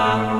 la